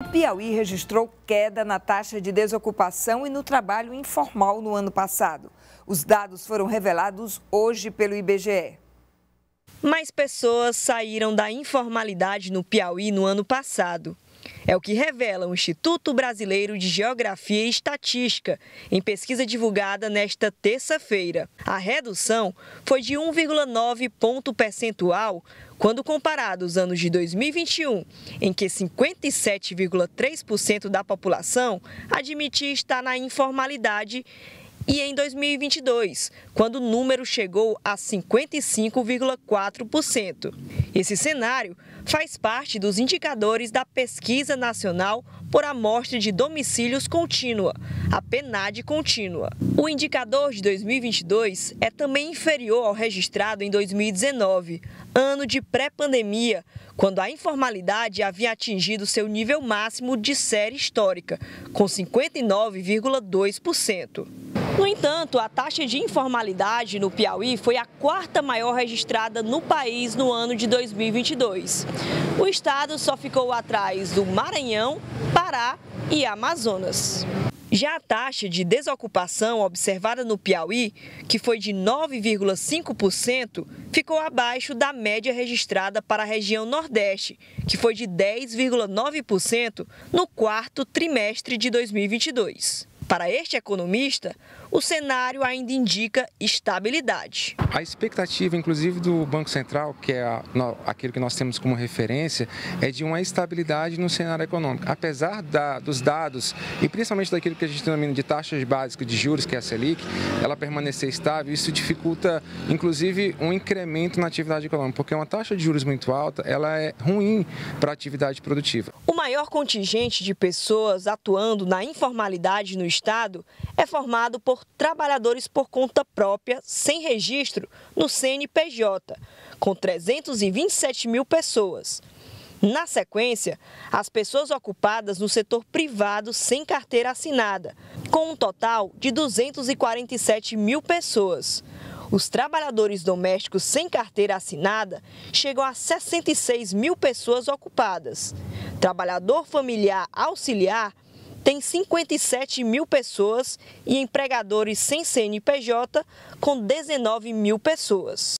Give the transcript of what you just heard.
O Piauí registrou queda na taxa de desocupação e no trabalho informal no ano passado. Os dados foram revelados hoje pelo IBGE. Mais pessoas saíram da informalidade no Piauí no ano passado. É o que revela o Instituto Brasileiro de Geografia e Estatística, em pesquisa divulgada nesta terça-feira. A redução foi de 1,9 ponto percentual quando comparado os anos de 2021, em que 57,3% da população admitia estar na informalidade, e em 2022, quando o número chegou a 55,4%. Esse cenário faz parte dos indicadores da Pesquisa Nacional por Amostra de Domicílios Contínua, a PNAD contínua. O indicador de 2022 é também inferior ao registrado em 2019, ano de pré-pandemia, quando a informalidade havia atingido seu nível máximo de série histórica, com 59,2%. No entanto, a taxa de informalidade no Piauí foi a quarta maior registrada no país no ano de 2022. O estado só ficou atrás do Maranhão, Pará e Amazonas. Já a taxa de desocupação observada no Piauí, que foi de 9,5%, ficou abaixo da média registrada para a região Nordeste, que foi de 10,9% no quarto trimestre de 2022. Para este economista, o cenário ainda indica estabilidade. A expectativa, inclusive, do Banco Central, que é a, aquilo que nós temos como referência, é de uma estabilidade no cenário econômico. Apesar da, dos dados, e principalmente daquilo que a gente denomina de taxas básicas de juros, que é a Selic, ela permanecer estável, isso dificulta, inclusive, um incremento na atividade econômica, porque uma taxa de juros muito alta, ela é ruim para a atividade produtiva. O maior contingente de pessoas atuando na informalidade no Estado é formado por trabalhadores por conta própria, sem registro, no CNPJ, com 327 mil pessoas. Na sequência, as pessoas ocupadas no setor privado sem carteira assinada, com um total de 247 mil pessoas. Os trabalhadores domésticos sem carteira assinada chegam a 66 mil pessoas ocupadas. Trabalhador familiar auxiliar tem 57 mil pessoas e empregadores sem CNPJ com 19 mil pessoas.